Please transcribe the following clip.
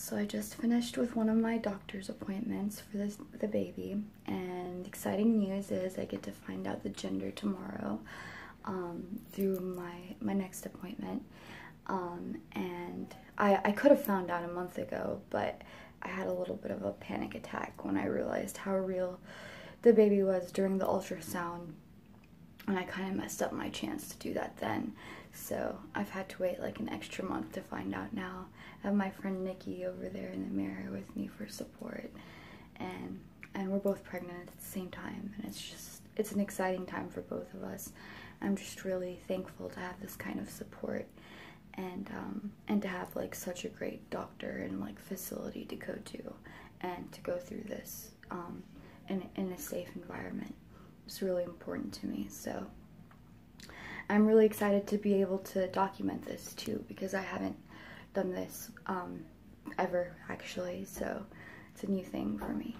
So I just finished with one of my doctor's appointments for this the baby, and exciting news is I get to find out the gender tomorrow um, through my my next appointment. Um, and I I could have found out a month ago, but I had a little bit of a panic attack when I realized how real the baby was during the ultrasound and I kind of messed up my chance to do that then. So I've had to wait like an extra month to find out now. I have my friend Nikki over there in the mirror with me for support, and and we're both pregnant at the same time, and it's just it's an exciting time for both of us. I'm just really thankful to have this kind of support, and um, and to have like such a great doctor and like facility to go to, and to go through this um, in in a safe environment. It's really important to me. So I'm really excited to be able to document this too because I haven't done this um, ever actually. So it's a new thing for me.